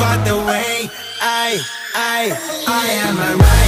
What the way. I, I, I am a